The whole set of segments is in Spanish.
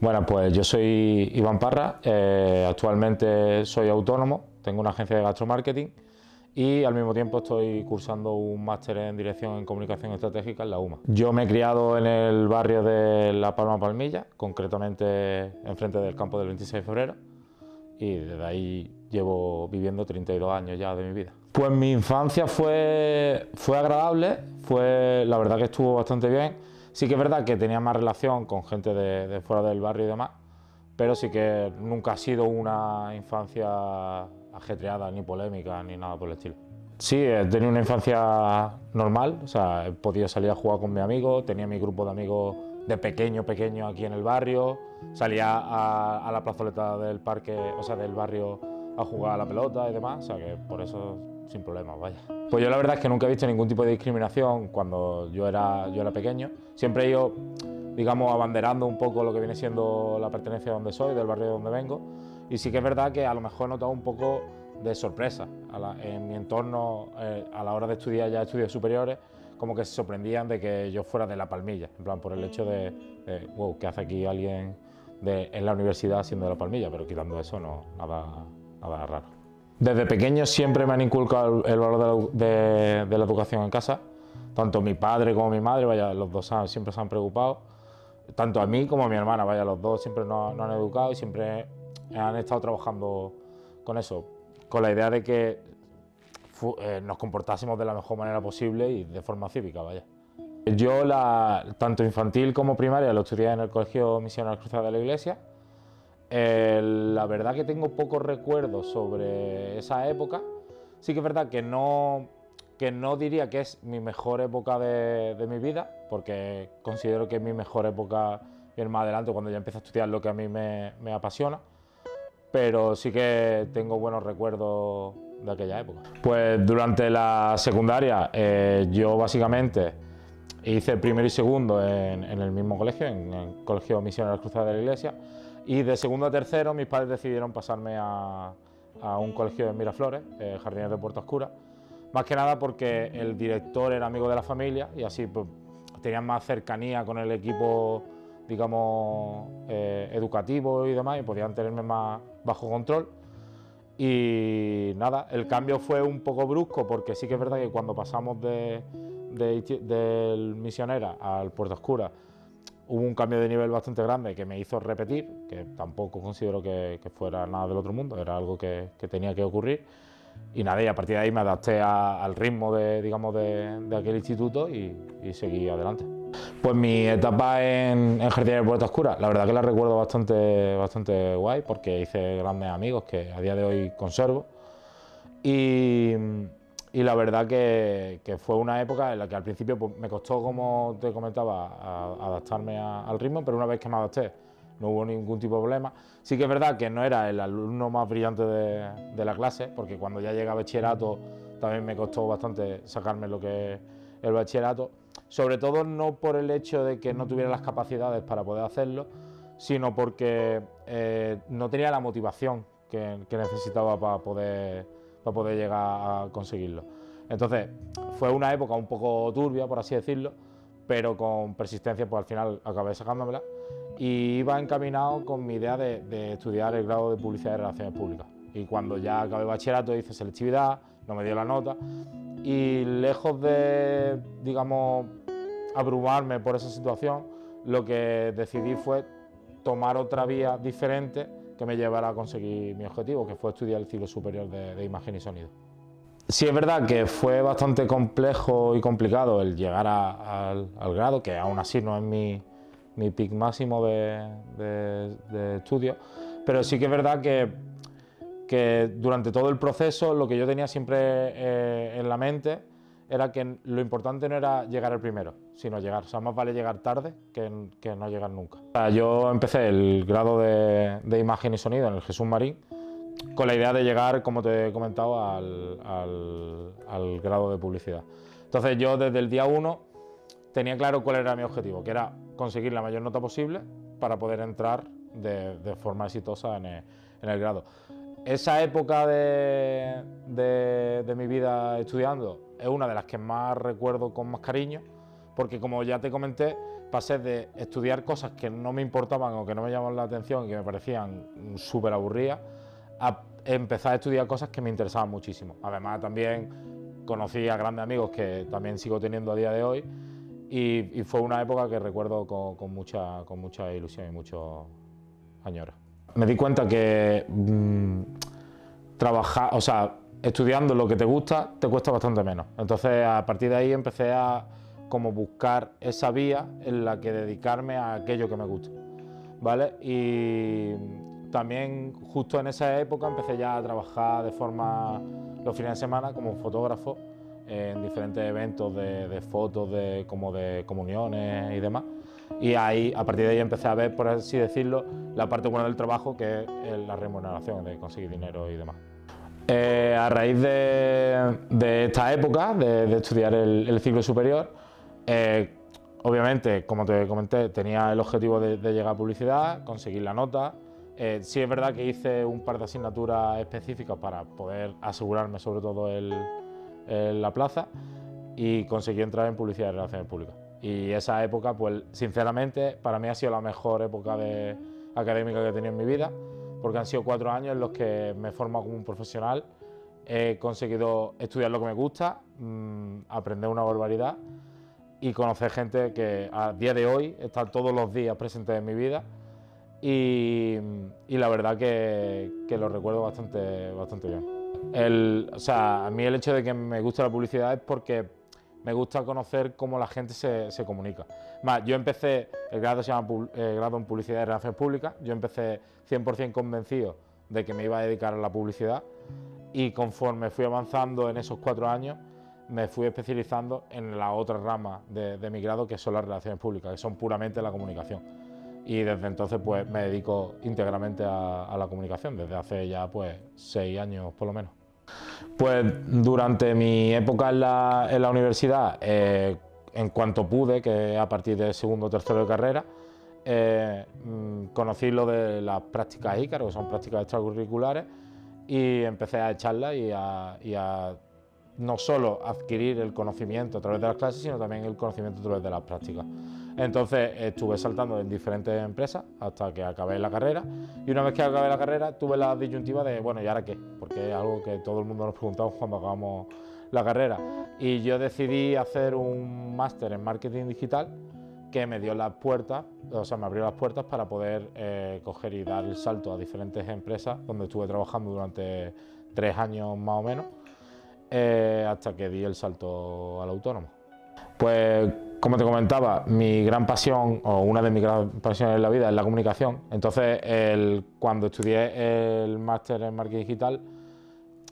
Bueno, pues yo soy Iván Parra, eh, actualmente soy autónomo, tengo una agencia de gastromarketing y al mismo tiempo estoy cursando un máster en Dirección en Comunicación Estratégica en la UMA. Yo me he criado en el barrio de La Palma Palmilla, concretamente enfrente del campo del 26 de febrero y desde ahí llevo viviendo 32 años ya de mi vida. Pues mi infancia fue, fue agradable, fue, la verdad que estuvo bastante bien. Sí que es verdad que tenía más relación con gente de, fuera del barrio y demás, pero sí que nunca ha sido una infancia ajetreada, ni polémica, ni nada por el estilo. Sí, he tenido una infancia normal, o sea, he podido salir a jugar con mis amigos, tenía mi grupo de amigos de pequeño, pequeño aquí en el barrio, salía a, a la plazoleta del parque, o sea, del barrio a jugar a la pelota y demás, o sea que por eso sin problemas, vaya. Pues yo la verdad es que nunca he visto ningún tipo de discriminación cuando yo era, yo era pequeño. Siempre he ido, digamos, abanderando un poco lo que viene siendo la pertenencia a donde soy, del barrio de donde vengo. Y sí que es verdad que a lo mejor he notado un poco de sorpresa en mi entorno eh, a la hora de estudiar ya estudios superiores, como que se sorprendían de que yo fuera de la palmilla, en plan por el hecho de, wow, ¿qué hace aquí alguien de, en la universidad siendo de la palmilla? Pero quitando eso, no, nada, nada raro. Desde pequeño siempre me han inculcado el valor de la, educación en casa. Tanto mi padre como mi madre, vaya, los dos siempre se han preocupado. Tanto a mí como a mi hermana, vaya, los dos siempre nos, han educado y siempre han estado trabajando con eso, con la idea de que eh, nos comportásemos de la mejor manera posible y de forma cívica, vaya. Yo, la, tanto infantil como primaria, lo estudié en el Colegio Misionero Cruzada de la Iglesia eh, la verdad que tengo pocos recuerdos sobre esa época. Sí que es verdad que no, que no diría que es mi mejor época de, mi vida, porque considero que es mi mejor época ir más adelante cuando ya empiezo a estudiar lo que a mí me, apasiona. Pero sí que tengo buenos recuerdos de aquella época. Pues durante la secundaria eh, yo básicamente hice primero y segundo en, el mismo colegio, en el Colegio Misioneros Cruzadas de la Iglesia. Y de segundo a tercero mis padres decidieron pasarme a, un colegio de Miraflores, eh, Jardines de Puerto Oscura, más que nada porque el director era amigo de la familia y así pues, tenían más cercanía con el equipo, digamos, eh, educativo y demás y podían tenerme más bajo control. Y nada, el cambio fue un poco brusco porque sí que es verdad que cuando pasamos de, del misionera al Puerto Oscura hubo un cambio de nivel bastante grande que me hizo repetir, que tampoco considero que, fuera nada del otro mundo, era algo que, tenía que ocurrir. Y nada, y a partir de ahí me adapté al ritmo de, digamos, de, aquel instituto y, seguí adelante. Pues mi etapa en, en Jardín de Puerta Oscura, la verdad que la recuerdo bastante, bastante guay porque hice grandes amigos que a día de hoy conservo. Y, y la verdad que, fue una época en la que al principio pues, me costó, como te comentaba, adaptarme al ritmo, pero una vez que me adapté no hubo ningún tipo de problema. Sí que es verdad que no era el alumno más brillante de, la clase, porque cuando ya llega a bachillerato también me costó bastante sacarme lo que es el bachillerato, sobre todo no por el hecho de que no tuviera las capacidades para poder hacerlo, sino porque eh, no tenía la motivación que necesitaba para poder para poder llegar a conseguirlo. Entonces, fue una época un poco turbia, por así decirlo, pero con persistencia, pues al final acabé sacándomela y iba encaminado con mi idea de, estudiar el grado de Publicidad y Relaciones Públicas. Y cuando ya acabé bachillerato hice selectividad, no me dio la nota y lejos de, digamos, abrumarme por esa situación, lo que decidí fue tomar otra vía diferente que me llevara a conseguir mi objetivo, que fue estudiar el ciclo superior de, imagen y sonido. Sí es verdad que fue bastante complejo y complicado el llegar al, grado, que aún así no es mi, mi pic máximo de, estudio, pero sí que es verdad que, que, durante todo el proceso lo que yo tenía siempre eh, en la mente era que lo importante no era llegar el primero, sino llegar. O sea, más vale llegar tarde que, no llegar nunca. Yo empecé el grado de, imagen y sonido en el Jesús Marín con la idea de llegar, como te he comentado, al, grado de publicidad. Entonces yo desde el día uno tenía claro cuál era mi objetivo, que era conseguir la mayor nota posible para poder entrar de, forma exitosa en el, grado. Esa época de, de mi vida estudiando es una de las que más recuerdo con más cariño, porque como ya te comenté, pasé de estudiar cosas que no me importaban o que no me llamaban la atención y que me parecían súper aburridas, a empezar a estudiar cosas que me interesaban muchísimo. Además también conocí a grandes amigos que también sigo teniendo a día de hoy y, fue una época que recuerdo con, mucha, con mucha ilusión y mucho añora. Me di cuenta que mm, trabajar, o sea, estudiando lo que te gusta te cuesta bastante menos. Entonces a partir de ahí empecé a como buscar esa vía en la que dedicarme a aquello que me gusta. ¿Vale? Y también justo en esa época empecé ya a trabajar de forma los fines de semana como fotógrafo en diferentes eventos de, fotos, de, como de comuniones y demás. Y ahí, a partir de ahí empecé a ver, por así decirlo, la parte buena del trabajo, que es la remuneración, de conseguir dinero y demás. Eh, a raíz de, esta época, de, estudiar el, ciclo superior, eh, obviamente, como te comenté, tenía el objetivo de, llegar a publicidad, conseguir la nota. Eh, sí es verdad que hice un par de asignaturas específicas para poder asegurarme sobre todo el, la plaza y conseguí entrar en publicidad y relaciones públicas. Y esa época, pues sinceramente, para mí ha sido la mejor época de, académica que he tenido en mi vida, porque han sido cuatro años en los que me he formado como un profesional, he conseguido estudiar lo que me gusta, mm, aprender una barbaridad y conocer gente que a día de hoy está todos los días presente en mi vida y, la verdad que, que, lo recuerdo bastante, bastante bien. El, o sea, a mí el hecho de que me guste la publicidad es porque me gusta conocer cómo la gente se, se comunica. Más, yo empecé, el grado se llama eh, grado en Publicidad y Relaciones Públicas, yo empecé 100% convencido de que me iba a dedicar a la publicidad y conforme fui avanzando en esos cuatro años, me fui especializando en la otra rama de, mi grado, que son las relaciones públicas, que son puramente la comunicación. Y desde entonces pues me dedico íntegramente a, a la comunicación, desde hace ya pues seis años por lo menos. Pues durante mi época en la, universidad, eh, en cuanto pude, que a partir del segundo o tercero de carrera, eh, mm, conocí lo de las prácticas ICAR, que son prácticas extracurriculares, y empecé a echarlas y a, no solo adquirir el conocimiento a través de las clases, sino también el conocimiento a través de las prácticas. Entonces estuve saltando en diferentes empresas hasta que acabé la carrera y una vez que acabé la carrera tuve la disyuntiva de, bueno, ¿y ahora qué? Porque es algo que todo el mundo nos preguntaba cuando acabamos la carrera. Y yo decidí hacer un máster en marketing digital que me dio las puertas, o sea, me abrió las puertas para poder eh, coger y dar el salto a diferentes empresas donde estuve trabajando durante tres años más o menos, eh, hasta que di el salto al autónomo. Pues como te comentaba, mi gran pasión o una de mis grandes pasiones en la vida es la comunicación. Entonces, cuando estudié el máster en marketing digital,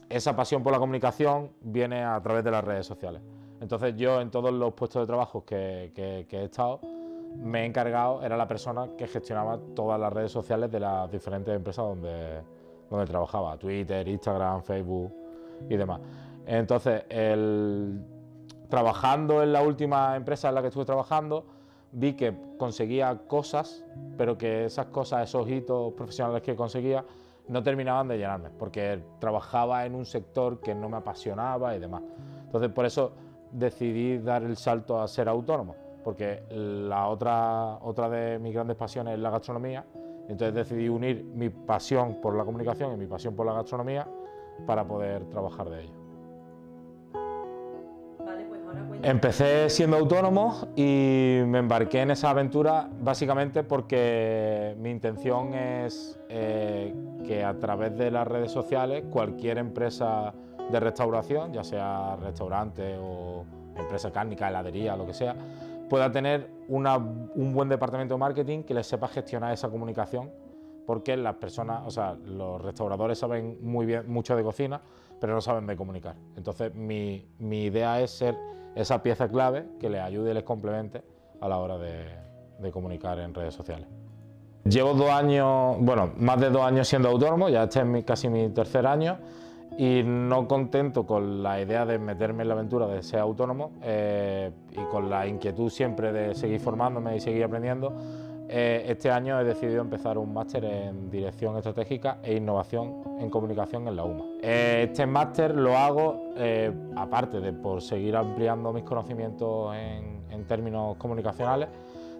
esa pasión por la comunicación viene a través de las redes sociales. Entonces, yo en todos los puestos de trabajo que, he estado, me he encargado, era la persona que gestionaba todas las redes sociales de las diferentes empresas donde, donde trabajaba, Twitter, Instagram, Facebook y demás. Entonces, el trabajando en la última empresa en la que estuve trabajando, vi que conseguía cosas, pero que esas cosas, esos hitos profesionales que conseguía, no terminaban de llenarme, porque trabajaba en un sector que no me apasionaba y demás. Entonces, por eso decidí dar el salto a ser autónomo, porque la otra, otra de mis grandes pasiones es la gastronomía, entonces decidí unir mi pasión por la comunicación y mi pasión por la gastronomía para poder trabajar de ello. Empecé siendo autónomo y me embarqué en esa aventura básicamente porque mi intención es eh, que a través de las redes sociales cualquier empresa de restauración, ya sea restaurante o empresa cárnica, heladería, lo que sea, pueda tener un buen departamento de marketing que les sepa gestionar esa comunicación porque las personas, o sea, los restauradores saben muy bien mucho de cocina, pero no saben de comunicar. Entonces, mi, mi idea es ser esa pieza clave que les ayude y les complemente a la hora de, comunicar en redes sociales. Llevo dos años, bueno, más de dos años siendo autónomo, ya este es casi mi tercer año y no contento con la idea de meterme en la aventura de ser autónomo eh, y con la inquietud siempre de seguir formándome y seguir aprendiendo, eh, este año he decidido empezar un máster en Dirección Estratégica e Innovación en Comunicación en la UMA. Eh, este máster lo hago, eh, aparte de por seguir ampliando mis conocimientos en, términos comunicacionales,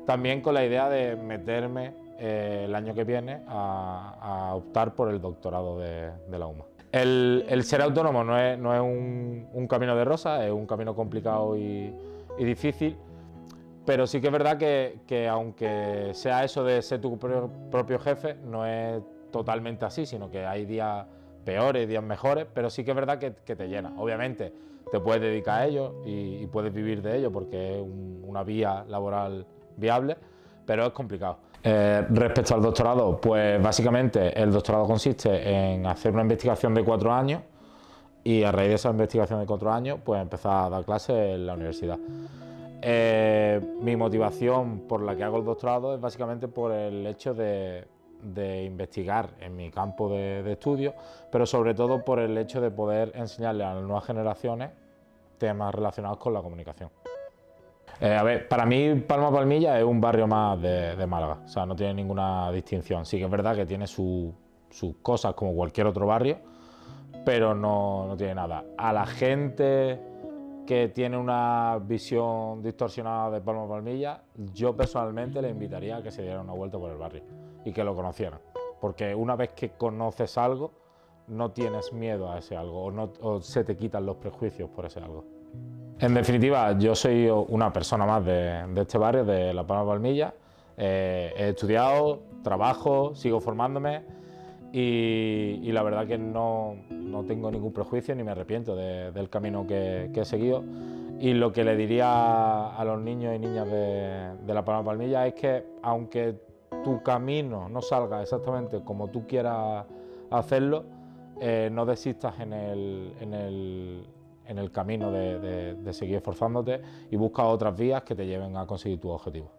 también con la idea de meterme el año que viene a, optar por el doctorado de, la UMA. El, ser autónomo no es, un, camino de rosa, es un camino complicado y, difícil, pero sí que es verdad que, aunque sea eso de ser tu propio jefe, no es totalmente así, sino que hay días peores, días mejores, pero sí que es verdad que, te llena. Obviamente te puedes dedicar a ello y, puedes vivir de ello porque es una vía laboral viable, pero es complicado. Eh, respecto al doctorado, pues básicamente el doctorado consiste en hacer una investigación de cuatro años y a raíz de esa investigación de cuatro años, pues empezar a dar clases en la universidad. Eh, mi motivación por la que hago el doctorado es básicamente por el hecho de, investigar en mi campo de, estudio, pero sobre todo por el hecho de poder enseñarle a las nuevas generaciones temas relacionados con la comunicación. Eh, a ver, para mí Palma Palmilla es un barrio más de, Málaga, o sea, no tiene ninguna distinción. Sí que es verdad que tiene sus cosas como cualquier otro barrio, pero no, no tiene nada. A la gente que tiene una visión distorsionada de Palma Palmilla, yo personalmente le invitaría a que se diera una vuelta por el barrio y que lo conocieran. Porque una vez que conoces algo, no tienes miedo a ese algo o, no, se te quitan los prejuicios por ese algo. En definitiva, yo soy una persona más de, este barrio, de La Palma Palmilla. Eh, he estudiado, trabajo, sigo formándome y, la verdad que no, tengo ningún prejuicio ni me arrepiento del camino que, he seguido. Y lo que le diría a los niños y niñas de, La Palma Palmilla es que aunque tu camino no salga exactamente como tú quieras hacerlo, eh, no desistas en el en el camino de, seguir esforzándote y busca otras vías que te lleven a conseguir tus objetivos.